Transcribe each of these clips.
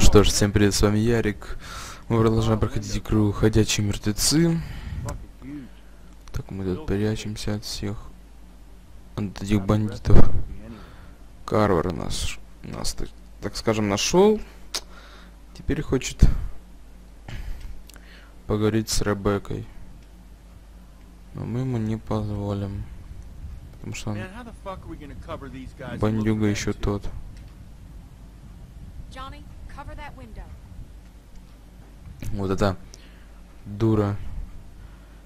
Ну что ж, всем привет, с вами Ярик. Мы продолжаем проходить игру Ходячие мертвецы. Так, мы тут прячемся от всех. От этих бандитов. Карвар нас, нас так, так скажем, нашел. Теперь хочет поговорить с Ребеккой. Но мы ему не позволим. Потому что он бандюга еще тот. Johnny. Вот эта дура,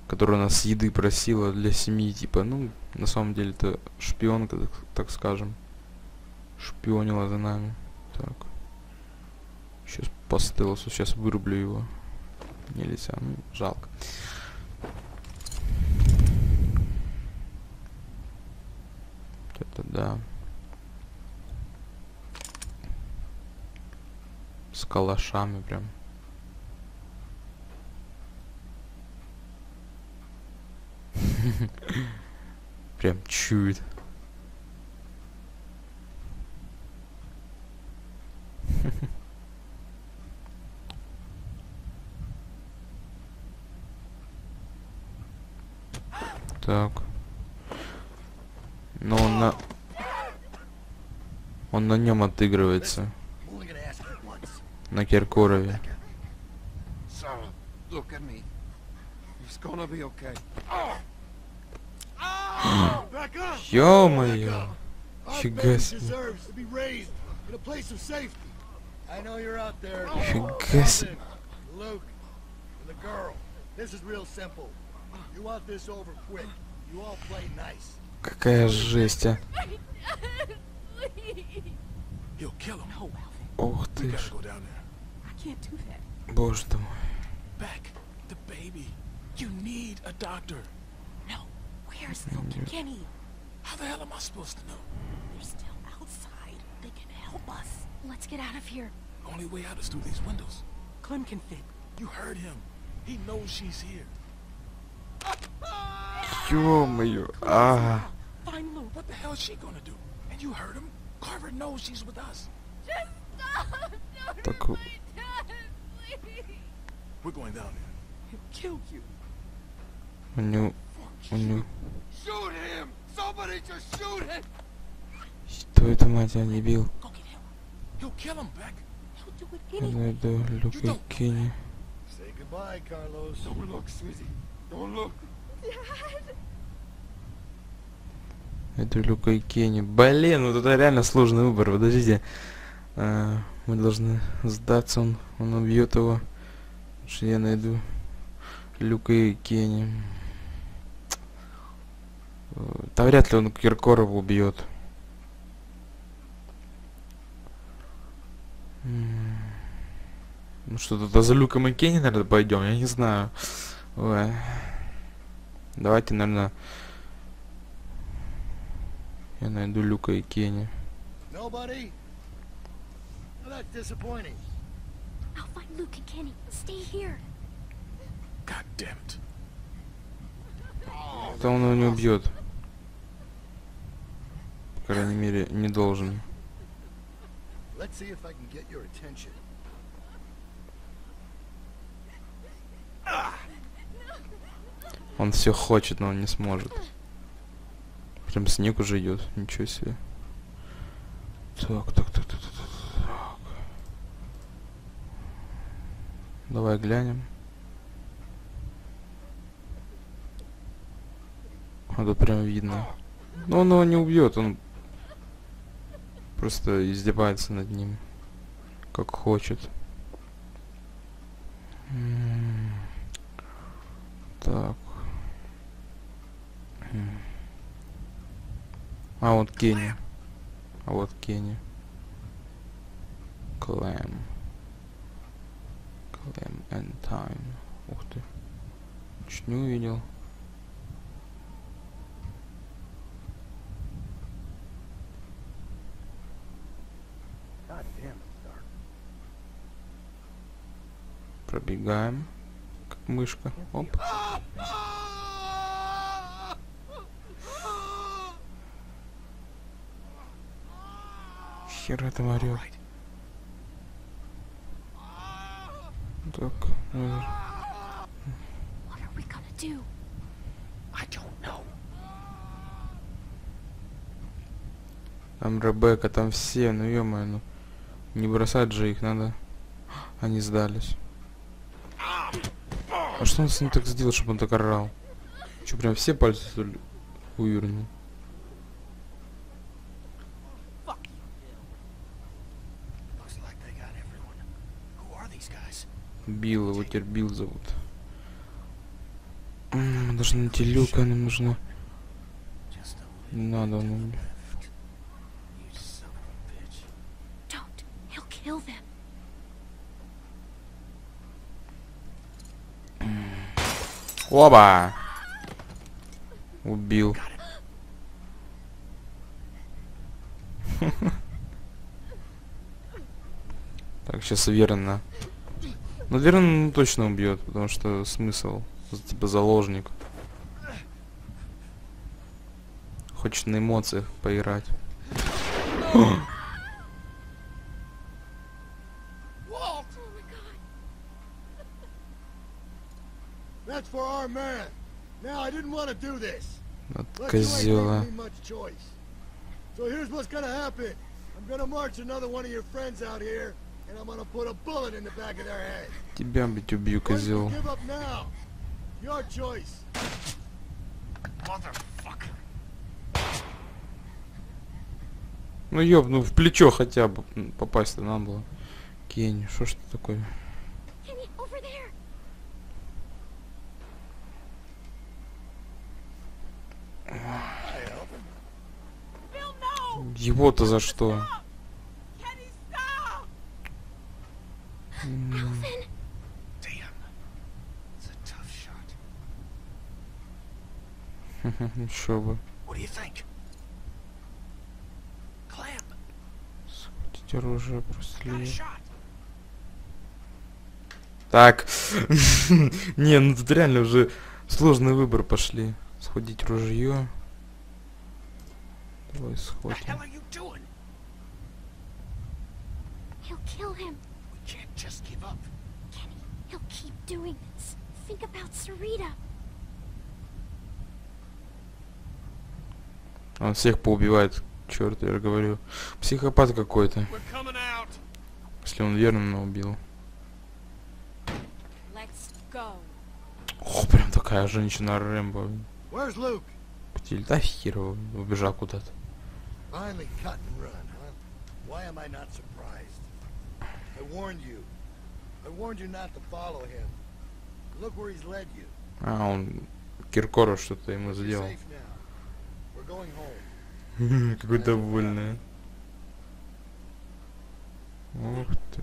которая нас еды просила для семьи, типа, ну, на самом деле это шпионка, так, так скажем. Шпионила за нами. Так. Сейчас по сейчас вырублю его. Нельзя, ну, жалко. Это да. С калашами прям. Прям чует. Так. Но он на... Он на нем отыгрывается. Back up! Ё-моё! Фига себе. Фига себе. Какая жесть, а. We ты ж. can't do that. Боже ты мой. Back the baby. You need a doctor. No. Where's Luke and Kenny? How the hell am I supposed to know? They're still outside. They can help us. Let's get out of here. Only way out is through these windows. Clem can fit. You heard him. He knows she's here. Ё-моё. А. Find Luke. What the hell is she gonna do? And you heard him. Carver knows she's with us. Так, We're going down there. He'll kill you. у него... У него... Shoot him! Somebody just shoot him! Что это, мать, я get him. He'll kill him, Beck. He'll do it anyway. найду Люка и Кенни. Say goodbye, Carlos. Don't look, sweetie. Don't look. Это Люка и Кенни. Блин, вот это реально сложный выбор. Подождите. А, мы должны сдаться, он, он убьет его. Что я найду Люка и Кенни. Э, Да вряд ли он Киркорова убьет. Ну что, тогда за Люком и Кенни, наверное, пойдем, я не знаю. Ой. Давайте, наверное, я найду Люка и Кенни. Nobody? Well, that's disappointing. Luke and Kenny. Stay here. God damn it. Да он его не убьет. По крайней мере, не должен. Let's see if I can get your attention. Он все хочет, но он не сможет. Прям снег уже идет. Ничего себе. Так, так. Давай глянем. А прям видно. Но он его не убьет, он просто издевается над ним. Как хочет. Так. А вот Кенни. А вот Кенни. Клэм. And time. Ух ты. Чуть не увидел. Пробегаем. Как мышка. Оп. Хера там орёт. Right. как? э, What are we gonna do? I don't know. Там Ребекка, там все, ну ё ну. Не бросать же их надо. Они сдались. А что он с ним так сделал, чтобы он так орал? Че, прям все пальцы что ли вывернул? Fuck you, Bill. Looks like they got everyone. Who are these guys? Билл, его теперь Билл зовут. М, Даже найти Люка нам нужно. Не надо, он... them. Оба! Убил. Так, сейчас Верна. Ну, Верна ну, точно убьет, потому что смысл. Типа заложник. Хочет на эмоциях поиграть. Oh. От козела. So here's what's gonna happen. I'm gonna march another one of your friends out here, and I'm gonna put a bullet in the back of their head. Тебя, блядь, убью, козел. give up now. Your choice. Motherfucker. Ну ёб, ну в плечо хотя бы попасть-то надо было. Кенни, что ж ты такое? Kenny, over there. Bill, no! Его-то за что? Kenny, stop! М, Alvin! Damn. It's a tough shot. Еще бы. What do you think? Clem, Схватить оружие просто. Так. Не, ну тут реально уже сложный выбор пошли. Сходить ружье. Давай сходим. He'll kill him. We can't just give up. Kenny, he'll keep doing this. Think about Sarita. Он всех поубивает. Черт, я же говорю. Психопат какой-то. Если он верно убил. О, прям такая женщина Рэмбо. Птиль, да хер его, убежал куда-то. Finally cut and run, huh? Why am I not surprised? I warned you. I warned you not to follow him. Look where he's led you. А, он Киркоров что-то ему сделал. Какой довольный. Ух ты.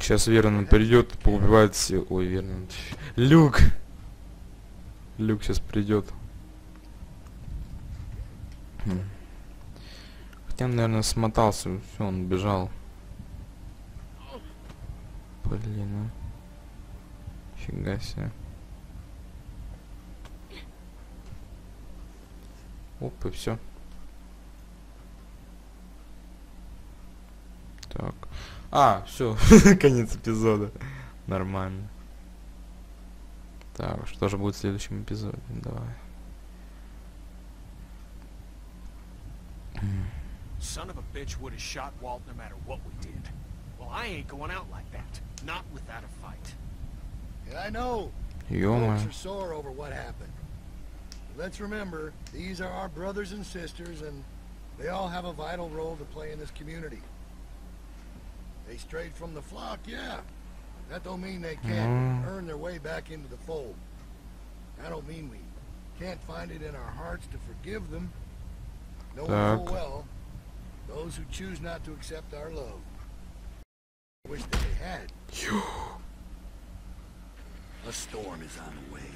Сейчас Вернон придет, поубивает все. Ой, Вернон. Люк! Люк сейчас придет. Хм. Хотя, наверное, смотался. Все, он бежал. Блин, а. Фига себе. Оп, и все. Так. А, все, конец эпизода. Нормально. Так, что же будет в следующем эпизоде? Давай. Son of a bitch would have shot Walt no matter what we did. Well, I ain't going out like that. Not without a fight. Yeah, I know. You are sore over what happened. But let's remember, these are our brothers and sisters, and they all have a vital role to play in this community. They strayed from the flock, yeah. That don't mean they can't mm. earn their way back into the fold. I don't mean we can't find it in our hearts to forgive them. Knowing well those who choose not to accept our love. Wish that they had. A storm is on the way.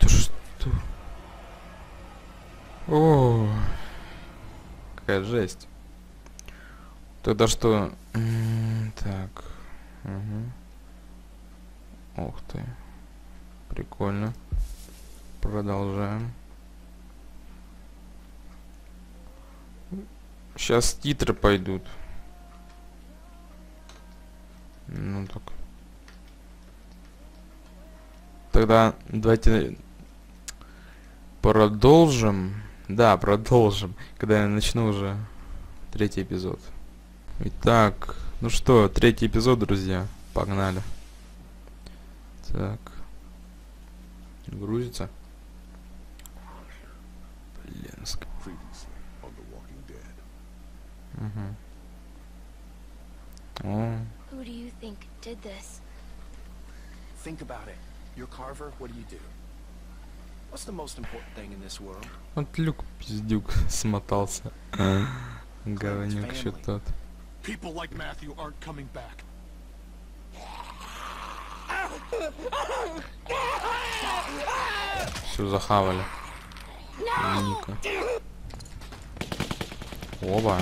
Ты что? О, какая жесть. Тогда что? Так. Мгм. Ух ты. Прикольно. Продолжаем. Сейчас титры пойдут. Ну так. Тогда давайте продолжим. Да, продолжим. Когда я начну уже третий эпизод. Итак, ну что, третий эпизод, друзья. Погнали. Так. Грузится. Блин, ск- Previously on The Walking Dead. Мгм. О, Who do you think did this? Think about it. You're Carver, what do you do? What's the most important thing in this world? вот люк пиздюк смотался. Говнюк еще тот. People like Matthew aren't coming back. Все захавали. Ника. Оба.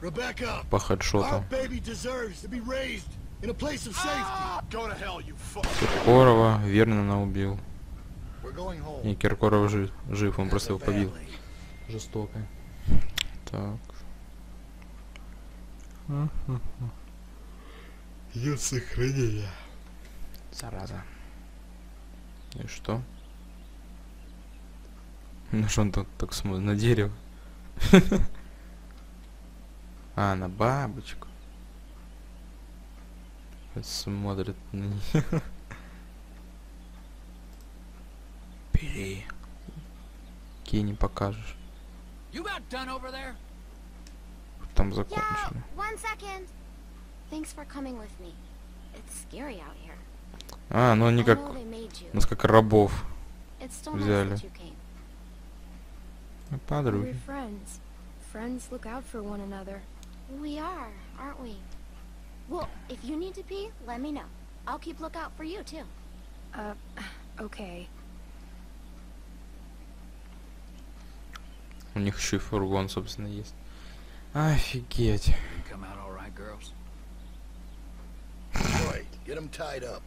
Rebecca, По our хедшоту. baby deserves to be raised in a place of safety. Go to hell, you fuck. Киркорова Вернона убил. Не, Киркоров жив, жив, он просто его побил. Жестоко. Так. Я сохранение. Зараза. И что? Ну что он тут так смотрит? На дерево? А, на бабочку. Смотрит на нее. Бери. Кей не покажешь. Там here. А, ну они как... Нас как рабов. Взяли. Ну, We're Подруги. Friends look out for one another. We are, aren't we? Well, if you need to pee, let me know. I'll keep lookout for you too. Uh, okay. У них еще и фургон, собственно, есть. Офигеть. You come out all right, girls? Boy, get them tied up.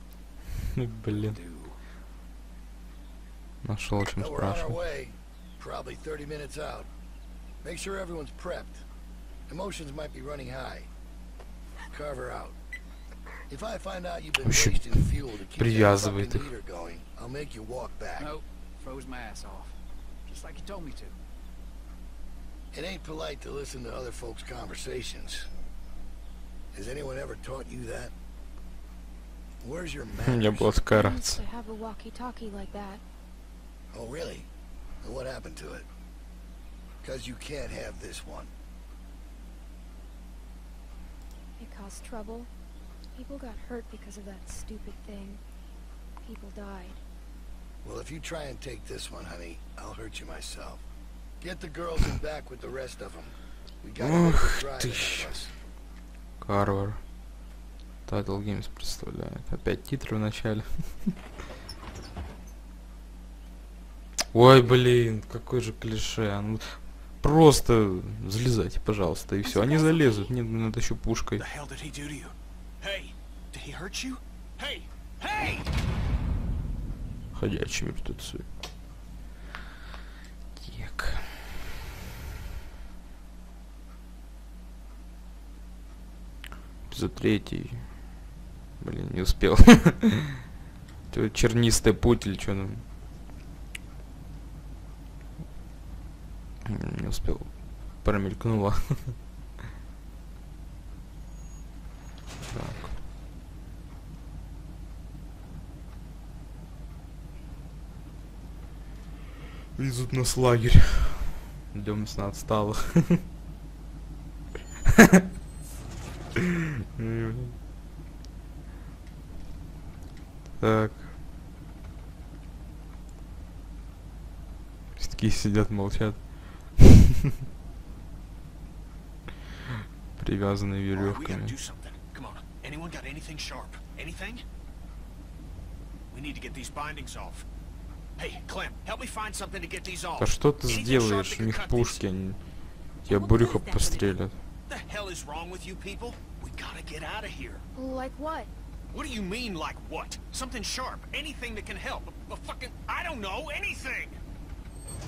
Ну, Блин, Do. нашел о чем Well, we're on our спрашивать. way. Probably 30 minutes out. Make sure everyone's prepped. Emotions might be running high. Carve her out. If I find out you've been wasting fuel to keep that fucking going, I'll make you walk back. Nope. Froze my ass off. Just like you told me to. It ain't polite to listen to other folks' conversations. Has anyone ever taught you that? Where's your manners? I to have a walkie-talkie like that. Oh, really? And what happened to it? Because you can't have this one. Caused trouble. People got hurt because of that stupid thing. People died. Well, if you try and take this one, honey, I'll hurt you myself. Get the girls in back with the rest of them. We got a drive us. Карвар. Title Games представляет. Опять титры в начале. Ой, блин, какой же клише. Просто залезайте, пожалуйста, и все. Они залезут. Нет, надо еще пушкой. Ходячие мертвецы. Так. Эпизод третий. Блин, не успел. Чернистый путь или что там? М, Не успел. Промелькнуло. Так. Везут нас в лагерь. Идем на отсталых. Так. Все такие сидят, молчат. Привязанные веревками. Да что ты сделаешь? У них пушки, они тебя брюхо пострелят. Like what? What do you mean, like what? Something sharp. Anything that can help. A, a fucking... I don't know, anything!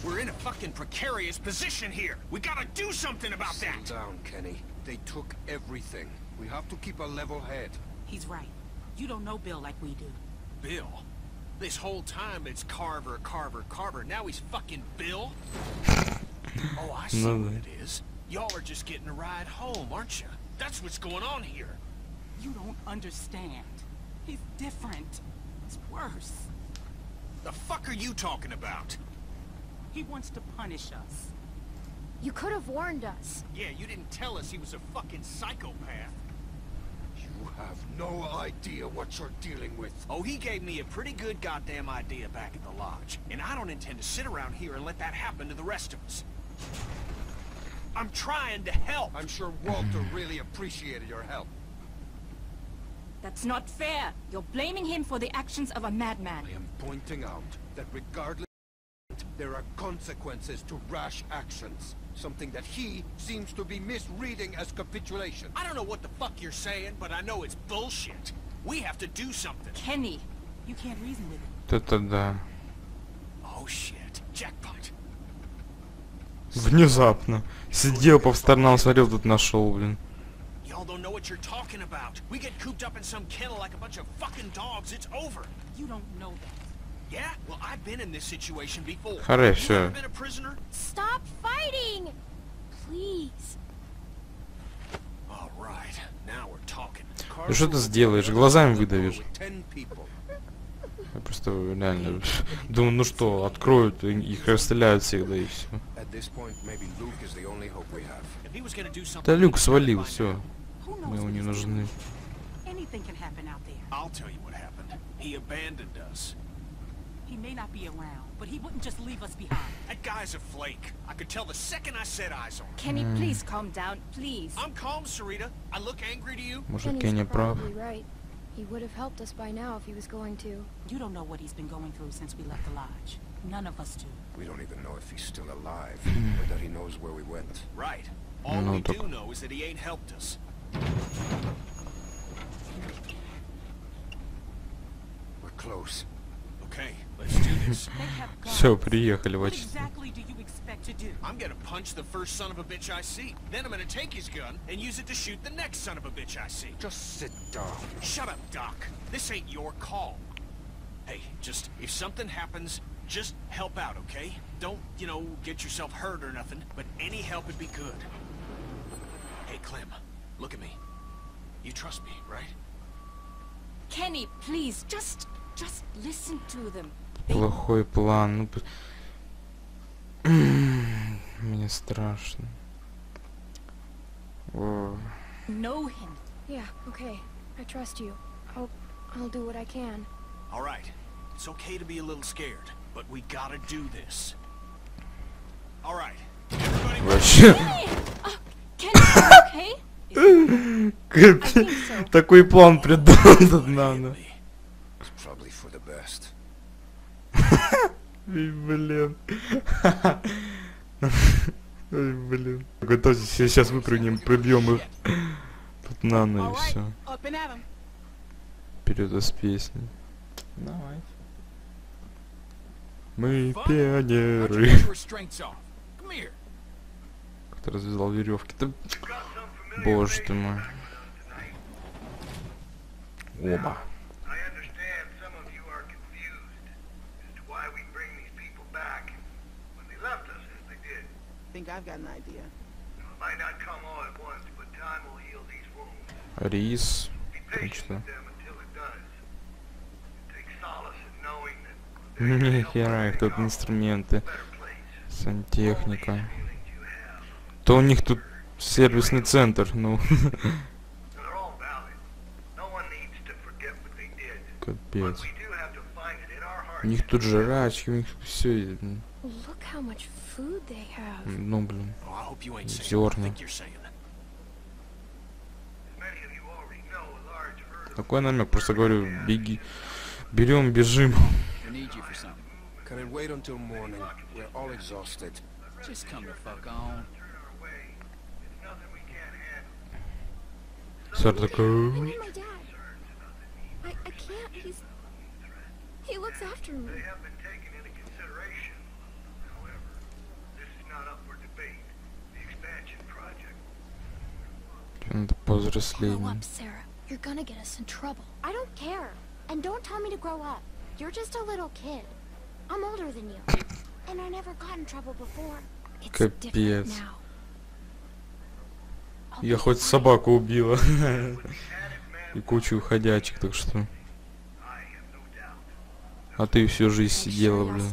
We're in a fucking precarious position here. We gotta do something about that. down, Kenny. They took everything. We have to keep a level head. He's right. You don't know Bill like we do. Bill. This whole time it's Carver, Carver, Carver. Now he's fucking Bill? oh, I see No, what no. it is. Y'all are just getting a ride home, aren't you? That's what's going on here. You don't understand. He's different. It's worse. The fuck are you talking about? He wants to punish us. You could have warned us. Yeah, you didn't tell us he was a fucking psychopath. You have no idea what you're dealing with. Oh, he gave me a pretty good goddamn idea back at the lodge. And I don't intend to sit around here and let that happen to the rest of us. I'm trying to help. I'm sure Walter really appreciated your help. That's not fair. You're blaming him for the actions of a madman. I am pointing out that regardless, there are consequences to rash actions. Something that he seems to be misreading as capitulation. I don't know what the fuck you're saying, but I know it's bullshit. We have to do something. Kenny, You can't reason with him. Вот Это да. Oh shit. Jackpot. Внезапно. Сидел по сторонам, смотрел, тут нашел, блин. Y'all don't know what you're talking about. We get cooped up in some kennel like a bunch of fucking dogs, it's over. You don't know that. Yeah? Well, I've been in this situation before. Хорошо, You всё. ever been a prisoner? Stop fighting! Please. All right. Now we're talking. Ну что ты сделаешь? Глазами выдавишь. Я просто реально думаю, ну что, откроют, их расстреляют всегда и все. Да люк свалил, все. Мы ему не нужны. doing? Anything can happen out there. I'll tell you what happened. He abandoned us. He may not be around, but he wouldn't just leave us behind. That guy's a flake. I could tell the second I set eyes on him. Kenny, please calm down, please. I'm calm, Sarita. I look angry to you. Может, Kenny's Кенни прав. probably right. He would have helped us by now if he was going to. You don't know what he's been going through since we left the lodge. None of us do. We don't even know if he's still alive, or that he knows where we went. Right. All Ну, we так- do know is that he ain't helped us. We're close. Okay, let's do this. They have guns. Все, приехали What почти. exactly do you expect to do? I'm gonna punch the first son of a bitch I see. Then I'm gonna take his gun and use it to shoot the next son of a bitch I see. Just sit down. Shut up, Doc. This ain't your call. Hey, just, if something happens, just help out, okay? Don't, you know, get yourself hurt or nothing, but any help would be good. Hey, Clem, look at me. You trust me, right? Kenny, please, just, just listen to them. Плохой план. Ну, п- Мне страшно. О, know him. Yeah, okay. I trust you. I'll, I'll do what I can. All right. It's okay to be a little scared, but we gotta do this. All right. Everybody, Вообще. Такой план придумал надо. It's probably for the best. Ой, блин. Ой, блин. Готовьте, сейчас выпрыгнем, пробьем их. Тут нано и все. Вперед с песней. Давай. Мы пионеры. Кто развязал веревки? Да... Боже ты мой. Оба. I understand some of you are confused as to why we bring these people back when they left us as they did. Think I've got an idea. Might not come all at once, but time will heal these wounds. Рис. Be patient Точно. with them until it does. Take solace in knowing that they're gonna help Нихера, их тут инструменты. Сантехника. То у них тут сервисный центр, ну, капец. У них тут жрачки, у них все, Ну блин. Oh, Зерна. Такой намек, просто говорю, беги. Берем, бежим. Something. Can it wait until morning? We're all exhausted. Just come the fuck on. turn our way. It's nothing we can't handle. Сэр I такой... need my dad. I, I can't. He's... He looks after me. They have been taken into consideration. not up for debate. The expansion project. Надо Grow повзрослее. up, Sarah. You're gonna get us in trouble. I don't care. And don't tell me to grow up. You're just a little kid. I'm older than you. and I never got in trouble before. It's Капец. different now. I'll Я be хоть собаку убила. И кучу ходячих, так что... А ты всю жизнь сидела, блин.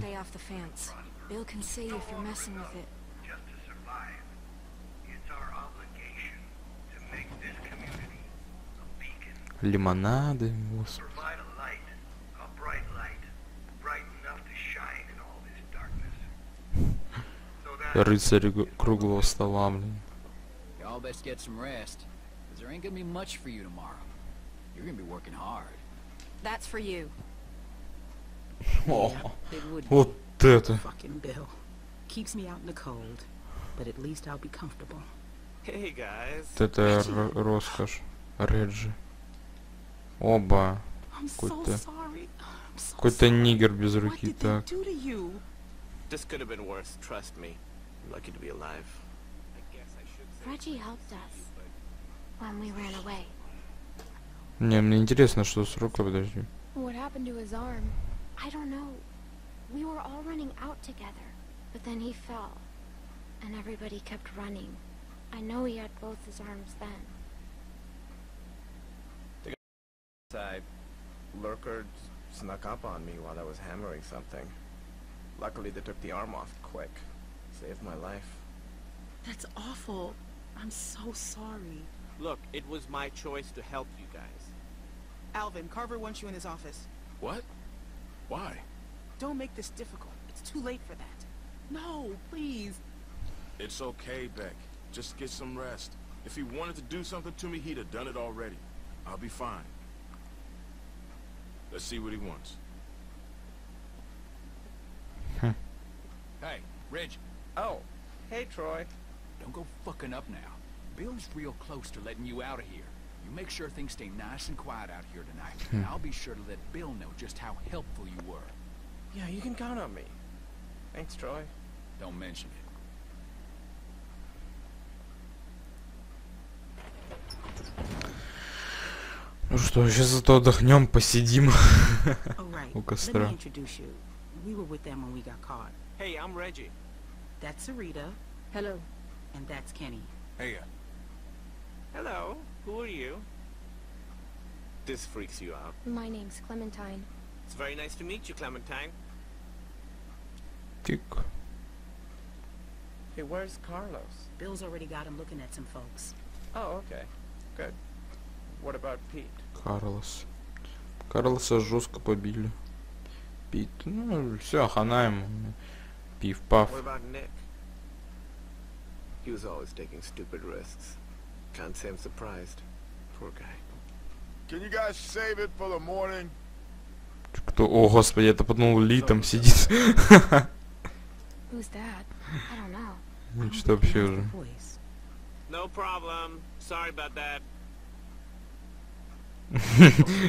Be working hard. That's for you. О, вот это. fucking Bill. Keeps me out in the cold, but at least I'll be comfortable. Hey guys. Вот это роскошь. Реджи. Оба. Какой-то... Какой-то нигер без руки, так. This could have been worse, trust me. I'm lucky to be alive. Reggie helped us when we ran away. Не, мне интересно, что с рукой, подожди. What happened to his arm? I don't know. We were all running out together, but then he fell, and everybody kept running. I know he had both his arms then. I lurker snuck up on me while I was hammering something. Luckily they took the arm off quick. Saved my life. That's awful. I'm so sorry. Look, it was my choice to help you guys. Alvin, Carver wants you in his office. What? Why? Don't make this difficult. It's too late for that. No, please. It's okay, Beck. Just get some rest. If he wanted to do something to me, he'd have done it already. I'll be fine. Let's see what he wants. Hey, Reg, Oh, hey Troy. don't go fucking up now. Bill's real close to letting you out of here. You make sure things stay nice and quiet out here tonight. and I'll be sure to let Bill know just how helpful you were. Yeah, you can count on me. Thanks, Troy. Don't mention it. Ну что, сейчас зато отдохнем, посидим. Oh. У костра. Hey, I'm Reggie. That's Sarita, Hello. and that's Kenny. Hey, uh, Hello. Who are you? This freaks you out. My name's Clementine. It's very nice to meet you, Clementine. Тик. Hey, where's Carlos? Bill's already got him looking at some folks. Oh, okay. Good. What about Pete? Карлос. Карлоса жестко побили. Пит. Ну, все, хана ему. Пив-паф. What about Nick? He was always taking stupid risks. Can't say I'm surprised. Poor guy. Can you guys save it for the morning? Кто? О, господи, это подумал Ли там сидит. Who's that? I don't know. Ну, что вообще уже. Voice. No problem. Sorry about that.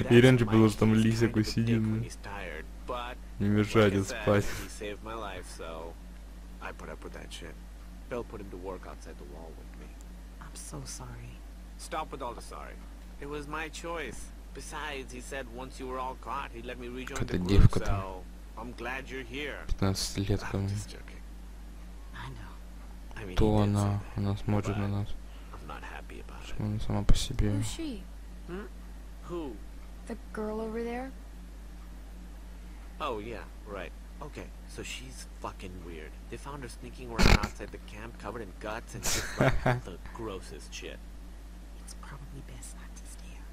И раньше было, что там Ли такой сидит. Не said, спать. he saved my life, so I put up with that shit. Bill put him to work outside the wall with me. I'm so sorry. Stop with all the sorry. It was my choice. Besides, he said once you were all caught, he'd let me rejoin Какая-то the group, девка там. so I'm glad you're here. 15 лет ко мне. just joking. I know. I mean, То he did она, она смотрит на нас. Почему она сама по себе? Who's she? Who? The girl over there? Oh, yeah, right. Okay, so she's fucking weird. They found her sneaking around outside the camp covered in guts and just like the grossest shit. It's probably best not to stay stare.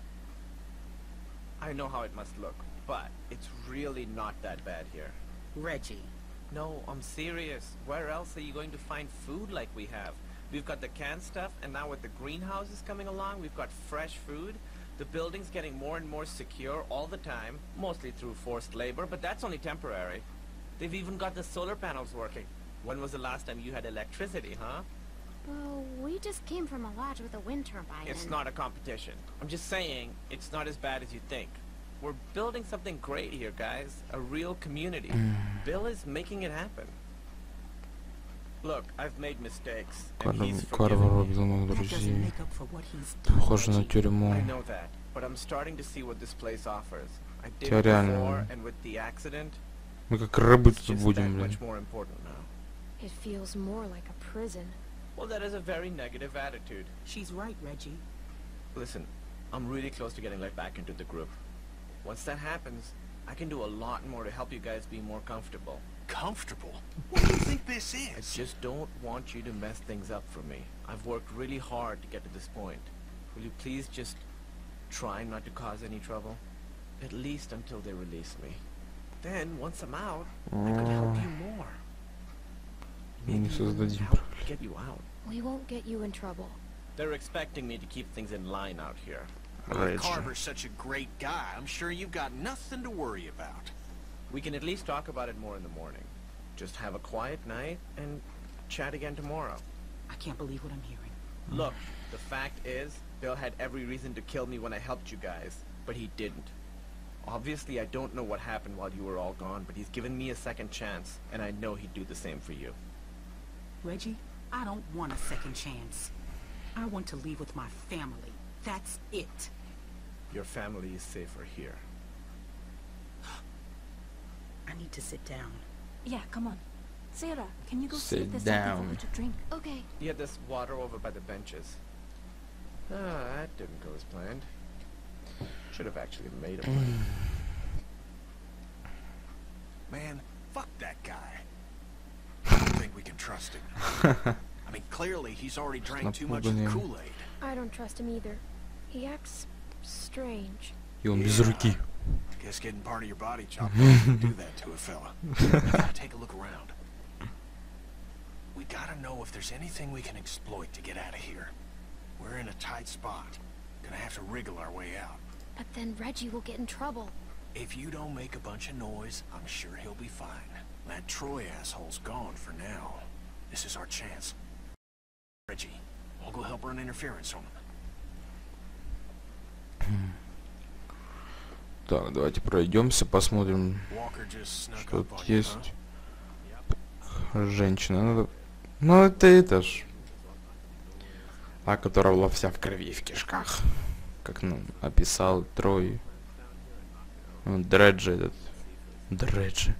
I know how it must look, but it's really not that bad here. Reggie. No, I'm serious. Where else are you going to find food like we have? We've got the canned stuff, and now with the greenhouses coming along, we've got fresh food. The building's getting more and more secure all the time, mostly through forced labor, but that's only temporary. They've even got the solar panels working. When was the last time you had electricity, huh? Well, we just came from a lodge with a wind turbine. It's not a competition. I'm just saying, it's not as bad as you think. We're building something great here, guys. A real community. Mm. Bill is making it happen. That doesn't друзей. make up for what he's done. Похоже на тюрьму. I know that, but I'm starting to see what this place offers. I did Тебя it реально, before, да. and with the accident, Мы как рыбы тут just будем, блин. much more important now. It feels more like a prison. Well, that is a very negative attitude. She's right, Reggie. Listen, I'm really close to getting let back into the group. Once that happens, I can do a lot more to help you guys be more comfortable. uncomfortable. What do you think this is? I just don't want you to mess things up for me. I've worked really hard to get to this point. Will you please just try not to cause any trouble? At least until they release me. Then, once I'm out, I could help you more. Maybe help get you out. We won't get you in trouble. They're expecting me to keep things in line out here. Right. Carver's such a great guy. I'm sure you've got nothing to worry about. We can at least talk about it more in the morning. Just have a quiet night and chat again tomorrow. I can't believe what I'm hearing. Look, the fact is, Bill had every reason to kill me when I helped you guys, but he didn't. Obviously, I don't know what happened while you were all gone, but he's given me a second chance, and I know he'd do the same for you. Reggie, I don't want a second chance. I want to leave with my family. That's it. Your family is safer here. I need to sit down. Yeah, come on. Sarah, can you go see Sit if there's something for down. her to drink? Okay. Yeah, there's water over by the benches. Ah, that didn't go as planned. Should have actually made a plan. Man, fuck that guy. I don't think we can trust him. I mean, clearly he's already drank too much of the Напуганный. Kool-Aid. I don't trust him either. He acts strange. И он без Yeah. I guess getting part of your body chopped off can do that to a fella. Gotta take a look around. We gotta know if there's anything we can exploit to get out of here. We're in a tight spot. Gonna have to wriggle our way out. But then Reggie will get in trouble. If you don't make a bunch of noise, I'm sure he'll be fine. That Troy asshole's gone for now. This is our chance. Reggie, I'll go help run interference on him. Так, давайте пройдемся, посмотрим, что тут есть. Женщина, надо... Ну это это ж. Та, которая была вся в крови в кишках. Как нам описал Трой. Ну, Дреджи этот. Дреджи.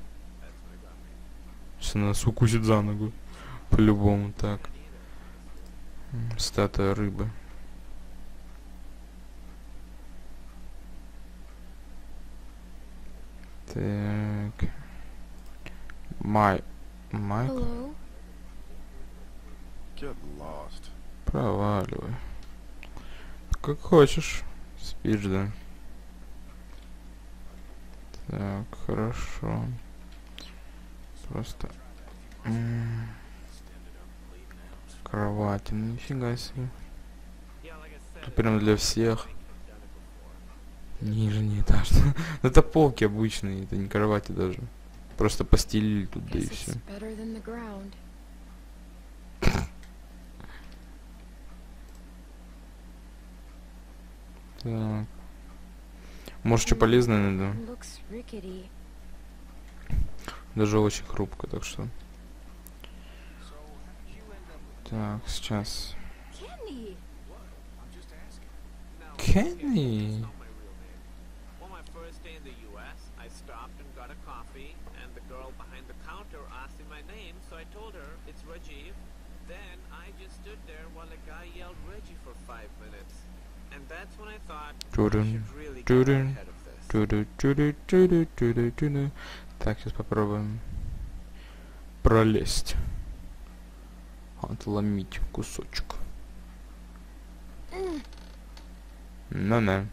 Сейчас нас укусит за ногу. По-любому так. Статуя рыбы. Так. Май. Майк. Hello? Get lost. Проваливай. Как хочешь. Спишь, да? Так, хорошо. Просто... м, Кровати, ну нифига себе. Тут прям для всех. Нижний этаж. Ну, это полки обычные, это не кровати даже. Просто постелили тут, да и все. Так. Может, что полезное rickety. Даже очень хрупко, так что. Так, сейчас. Kenny! that's when I thought I Тюрин, should really get out тюрин, ahead of this. тюрю, тюрю, тюрю, тюрю, тюрю. Так, сейчас попробуем пролезть. Отломить кусочек. Ну-на.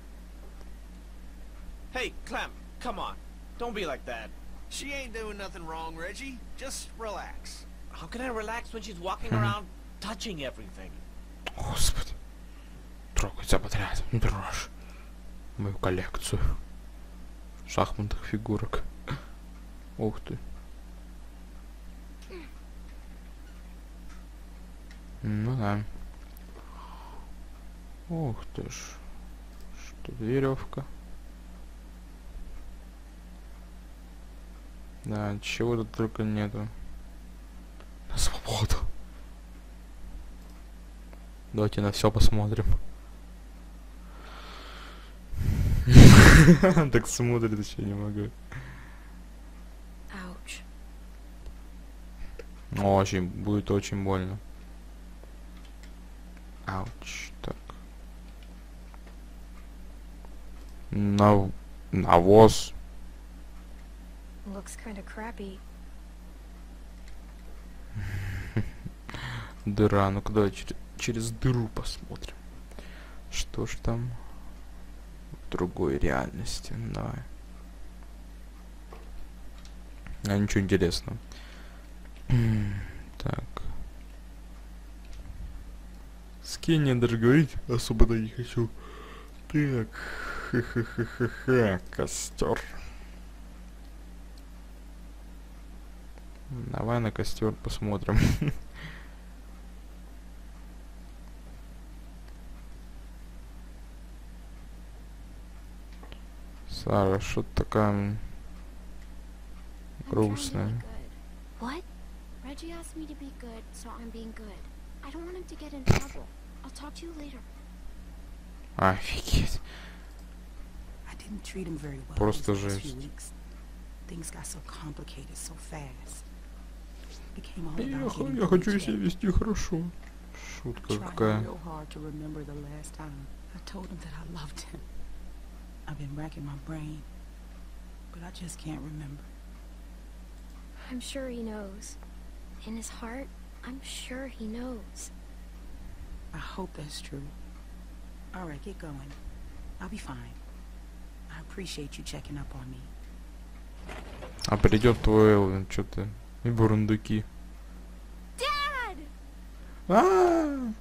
Hey, Clem, come on. Don't be like that. She ain't doing nothing wrong, Reggie. Just relax. How can I relax when she's walking Mhm. around touching everything? Господи. Трогать подряд, не трожь. Мою коллекцию. Шахматных фигурок. Ух ты. Ну да. Ух ты ж. Что веревка. Да, чего тут только нету. На свободу. Давайте на все посмотрим. Так смотрит еще не могу. Ouch. Очень, будет очень больно. Ауч, так. Нав... Навоз. Looks kind of crappy. Дыра, ну куда через, через дыру посмотрим. Что ж там другой реальности? Давай. А ничего интересного. так. С Кенни даже говорить особо-то не хочу. Так. Ха-ха-ха-ха-ха. Костер. Давай на костер посмотрим. Сара, что такая to be грустная? Reggie asked me to be good, so I'm being good. I don't want him to get in trouble. I'll talk to you later. Офигеть. I didn't treat him very well Просто жесть. weeks. Things got so complicated so fast. Became all Я, я хочу себя вести хорошо. Шутка какая. I've been racking my brain, but I just can't remember. I'm sure he knows. In his heart, I'm sure he knows. I hope that's true. All right, get going. I'll be fine. I appreciate you checking up on me. А придет твой Элвин, что ты? И бурундуки. Dad! А,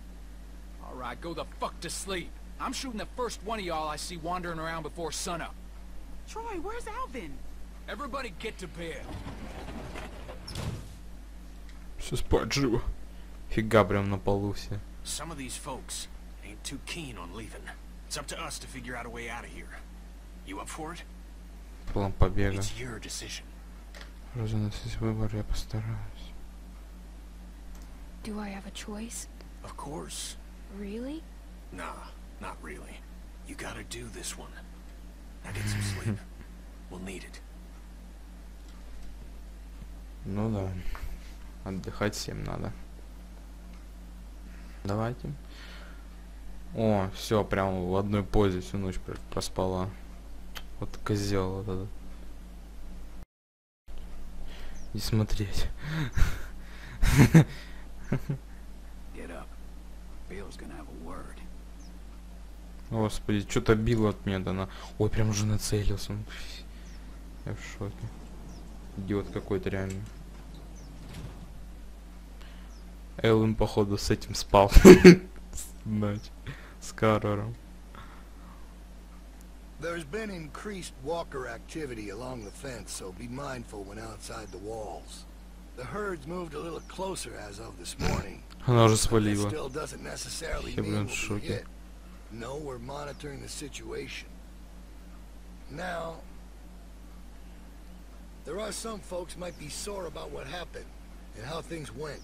All right, go the fuck to sleep. I'm shooting the first one of y'all I see wandering around before sunup. Troy, where's Alvin? Everybody get to bed. Все спать живо. Фига прям на полу все. Some of these folks ain't too keen on leaving. It's up to us to figure out a way out of here. You up for it? План побега. It's your decision. Раз у нас есть выбор, я постараюсь. Do I have a choice? Of course. Really? Nah, Not really. You gotta do this one. Now get some sleep. We'll need it. Ну да. Отдыхать всем надо. Давайте. О, все, прям в одной позе всю ночь пр- проспала. Вот козел вот этот. Не смотреть. Get up. Bill's gonna have a word. Господи, что-то било от меня она. Ой, прям уже нацелился. Ну, Я в шоке. Идиот какой-то реально. Элвин, походу, с этим спал. Ночь. С Каррером. There's been increased walker activity along the fence, so be mindful when outside the walls. The herd's moved a little closer as of this morning. Она уже свалила. Я, блин, в шоке. No, we're monitoring the situation. Now, there are some folks might be sore about what happened and how things went.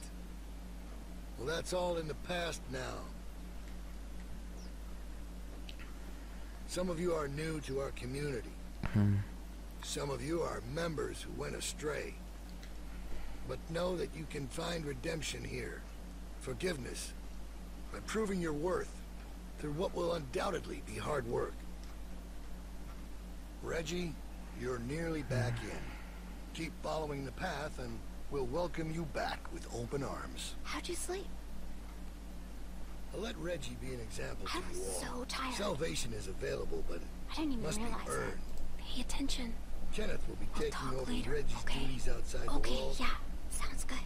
Well, that's all in the past now. Some of you are new to our community. Хм. Some of you are members who went astray. But know that you can find redemption here. Forgiveness. By proving your worth through what will undoubtedly be hard work. Reggie, you're nearly back hmm. in. Keep following the path and we'll welcome you back with open arms. How'd you sleep? I'll let Reggie be an example I to you all. so tired. Salvation is available, but I didn't even must be realize earned. that. Pay attention. Kenneth will be We'll taking over later, Reggie's okay? duties outside the Okay, yeah. Sounds good.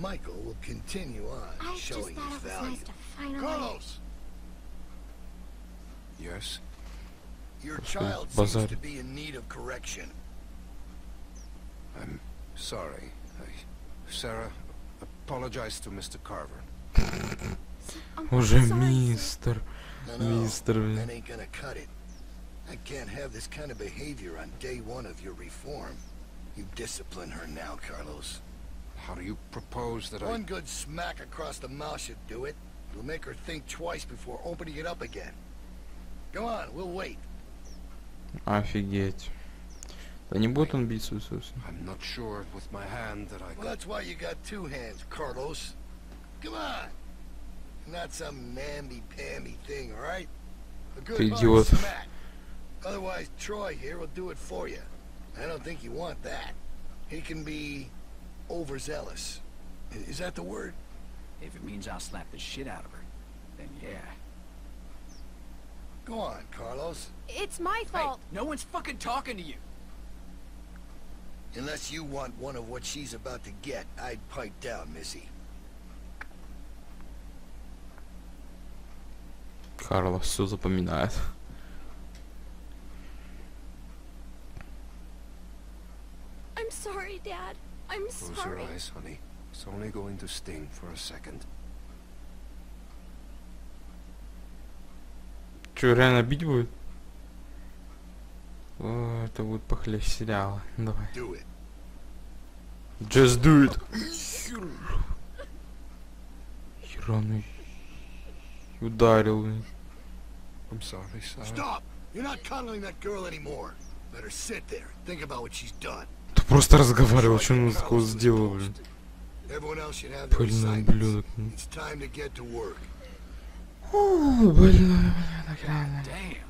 Michael will continue on, I just showing thought his it was value. nice. Carlos! Yes? Your Господи, child seems базарь. to be in need of correction. I'm sorry. I, Sarah, apologize to Mr. Carver. I'm Уже sorry, мистер. No, no, Мистер, блин. that ain't gonna cut it. I can't have this kind of behavior on day one of your reform. You discipline her now, Carlos. How do you propose that I... One good smack across the mouth should do it. It'll make her think twice before opening it up again. Go on, we'll wait. Офигеть. Да не будет он бить свою собственно. I'm not sure with my hand that I Well, that's why you got two hands, Carlos. Come on. Not some mamby-pamby thing, all right? A good Ты hard идиот. smack. Otherwise, Troy here will do it for you. I don't think you want that. He can be overzealous. I- Is that the word? If it means I'll slap the shit out of her, then yeah. Go on, Carlos. It's my Hey, fault. no one's fucking talking to you. Unless you want one of what she's about to get, I'd pipe down, Missy. Карлос все запоминает. I'm sorry, Dad. I'm Close your sorry. eyes, honey. It's only going to sting for a second. Че, реально бить будет? О, это будет похлеще сериала. Давай. Do it. Just do it. Хераный. Ударил. I'm sorry, Sarah. Stop! You're not cuddling that girl anymore. Let her sit there. Think about what she's done. Ты просто разговаривал, что он такого сделал, блин. Пыльный ублюдок. It's time to get to work. О, больной ублюдок, реально. Damn.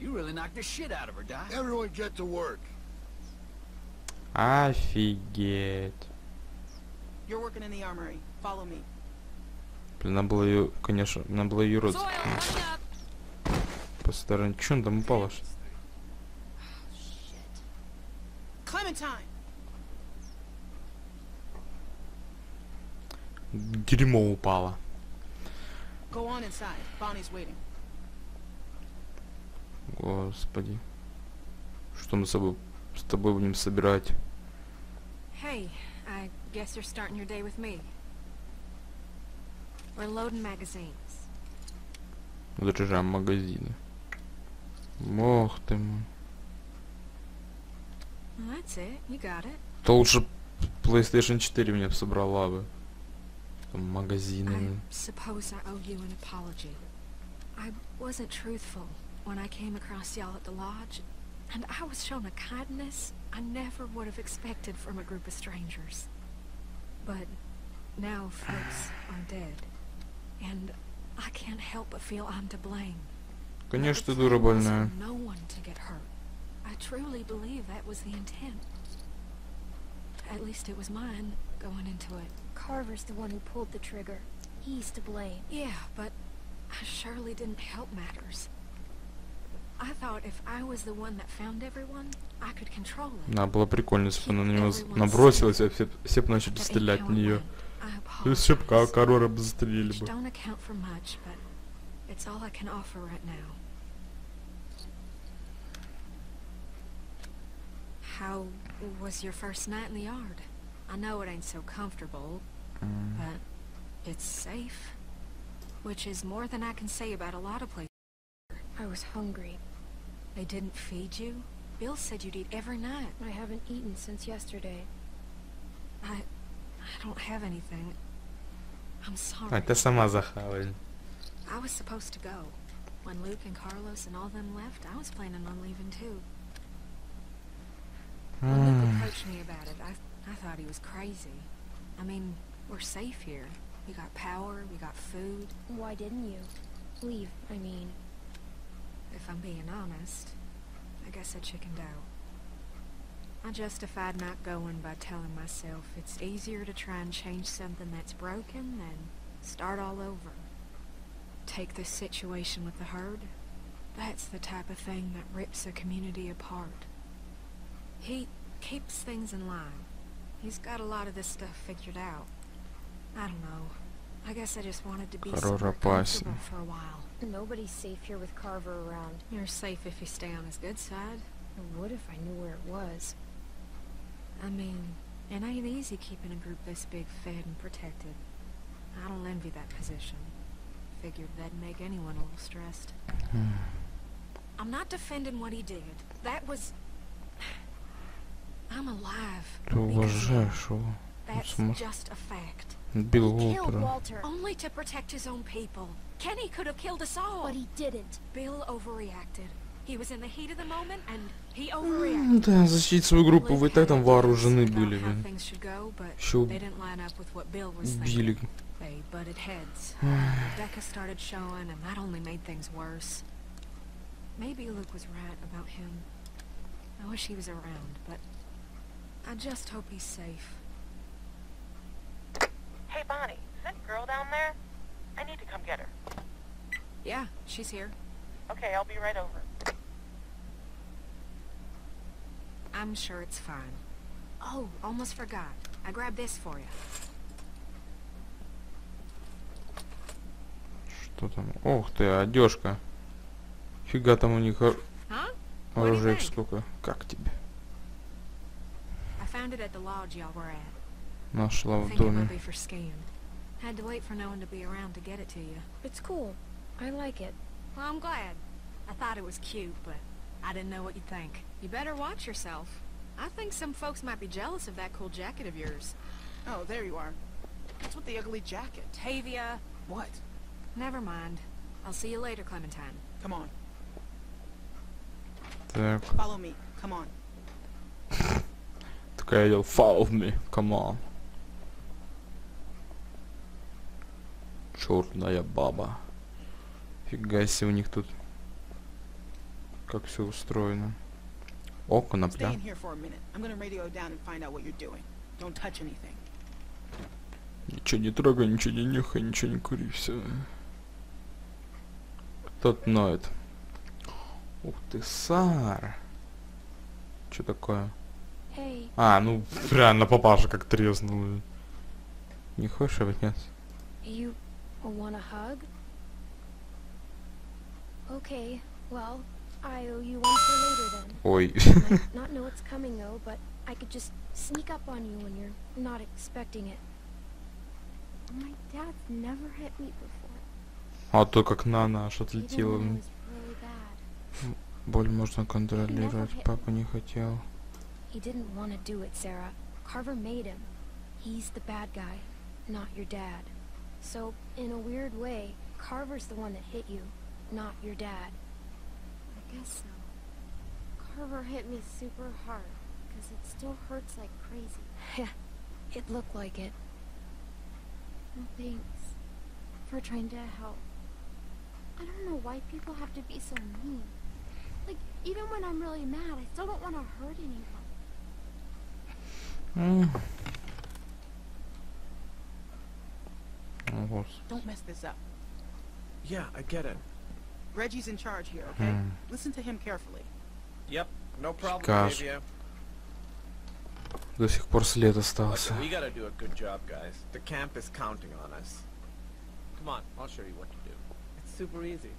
You really knocked the shit out of her, Doc. Everyone get to work. Офигеть. You're working in the armory. Follow me. Блин, надо было ее, конечно, надо было ее рот. По стороне. Че он там упал аж? Clementine! Дерьмо упало. Go on inside. Bonnie's waiting. Господи. Что мы с собой, с тобой будем собирать? Hey, I guess you're starting your day with me. We're loading magazines. Заряжаем магазины. Ох ты мой. То лучше PlayStation 4 мне б собрала бы. Там apology. I wasn't truthful when I came across y'all at the lodge, and I was shown a kindness I never would have expected from a group of strangers. But now folks are dead, and I can't help but feel I'm to blame. Конечно, The ты дура plan was больная. for no one to get hurt. I truly believe that was the intent. At least it was mine going into it. Carver's the one who pulled the trigger. He's to blame. Yeah, but I surely didn't help matters. Да, было прикольно, если бы она на него з- набросилась, а все, все бы начали стрелять в нее. I Если бы apologize. Карора бы застрелили Which бы. don't account for much, but it's all I can offer right now. How was your first night in the yard? I know it ain't so comfortable, М, but it's safe. Which is more than I can say about a lot of places. I was hungry. they didn't feed you? Bill said you'd eat every night. I haven't eaten since yesterday. I... I don't have anything. I'm sorry. انت سما زخاول. I was supposed to go. When Luke and Carlos and all them left, I was planning on leaving too. When Luke approached me about it, I, I thought he was crazy. I mean, we're safe here. We got power, we got food. Why didn't you? Leave, I mean if I'm being honest. I guess I chickened out. I justified not going by telling myself it's easier to try and change something that's broken than start all over. Take this situation with the herd. That's the type of thing that rips a community apart. He keeps things in line. He's got a lot of this stuff figured out. I don't know. I guess I just wanted to be comfortable for a while. Nobody's safe here with Carver around. You're safe if you stay on his good side. I would if I knew where it was. I mean, it ain't easy keeping a group this big fed and protected. I don't envy that position. Figured that'd make anyone a little stressed. м. I'm not defending what he did. That was... I'm alive. Ты because of him. уважаешь его. Ну, That's сама- just a fact. Билл He killed Уолтера. Walter. Only to protect his own people. Kenny could have killed us all. But he didn't. Bill overreacted. He was in the heat of the moment and he М, overreacted. Да, защитить свою группу, вы и так там вооружены About были, how блин. things should go, but Еще they didn't line up with what Bill was убили. thinking. They butted heads. Rebecca started showing, and that only made things worse. Maybe Luke was right about him. I wish he was around, but I just hope he's safe. Hey, Bonnie, is that girl down there? I need to come get her. Yeah, she's here. Okay, I'll be right over. I'm sure it's fine. Oh, almost forgot. I grabbed this for you. Что там? Ох ты, одежка. Фига там у них ор- Huh? сколько. Как тебе? I found it at the lodge y'all were at. Нашла в доме. might be for skiing. Had to wait for no one to be around to get it to you. It's cool. I like it. Well, I'm glad. I thought it was cute, but I didn't know what you'd think. You better watch yourself. I think some folks might be jealous of that cool jacket of yours. Oh, there you are. What's with the ugly jacket? Tavia. What? Never mind. I'll see you later, Clementine. Come on. Так, Follow me. Come on. такая идет. Follow me, come on. Черная баба. Фига себе у них тут. Как все устроено. О, Stay конопля. in here for a minute. I'm gonna radio down and find out what you're doing. Don't touch anything. Ничего не трогай, ничего не нюхай, ничего не кури, все. Кто-то ноет. Ух ты, Сара. Что такое? Hey, А, ну реально папаша как треснул. Не хочешь обнять? you want a hug? Okay, well, I owe you one for later then. Ой. Might not know it's coming though, but I could just sneak up on you when you're not expecting it. My dad's never hit me before, А то как Нана аж even отлетела. when it блин. was really bad. Боль можно контролировать. Папа не хотел. He didn't want to do it, Sarah. Carver made him. He's the bad guy, not your dad. So, in a weird way, Carver's the one that hit you, not your dad. I guess so. Carver hit me super hard, because it still hurts like crazy. Yeah, it looked like it. Well, thanks for trying to help. I don't know why people have to be so mean. Like, even when I'm really mad, I still don't want to hurt anyone. М. Don't mess this up. Yeah, I get it. Reggie's in charge here, okay? Hmm. Listen to him carefully. Yep, no problem, Скаж. Tavia. До сих пор след остался. Look, we gotta do a good job, guys. The camp is counting on us. Come on, I'll show you what to do. It's super easy.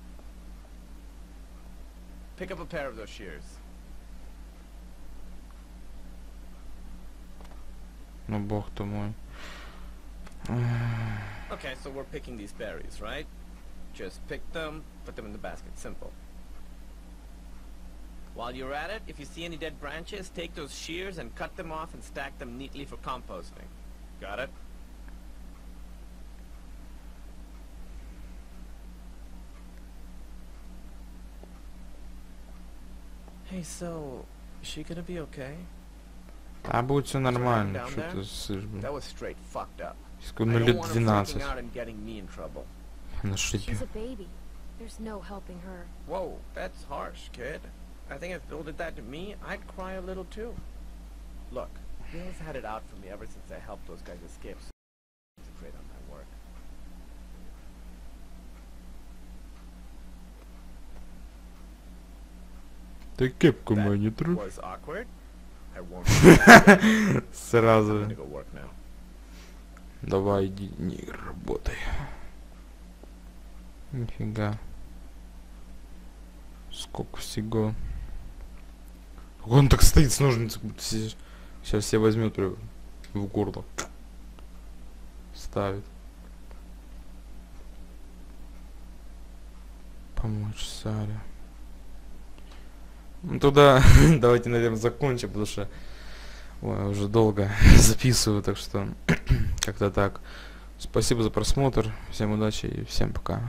Pick up a pair of those shears. Ну бог ты мой. Okay, so we're picking these berries, right? Just pick them, put them in the basket. Simple. While you're at it, if you see any dead branches, take those shears and cut them off and stack them neatly for composting. Got it? Hey, so, is she gonna be okay? А будет все Is her hand нормально. down Что there? ты слышишь, блин? That was straight fucked up. Сколько ну лет want her 12. freaking out and getting me in trouble. На шипе. She's a baby. There's no helping her. Whoa, that's harsh, kid. I think if Bill did that to me, I'd cry a little too. Look, Bill's had it out for me ever since I helped those guys escape. So concentrate on my work. Ты кепку мою не тру. Was awkward. I won't. I'm Сразу. gonna go work now. Давай иди, не работай. Нифига. Сколько всего. Он так стоит с ножницами. Сейчас все возьмет прям в горло. Ставит. Помочь Саре. Ну туда давайте, наверное, закончим, потому что ой, уже долго записываю, так что как-то так. Спасибо за просмотр, всем удачи и всем пока.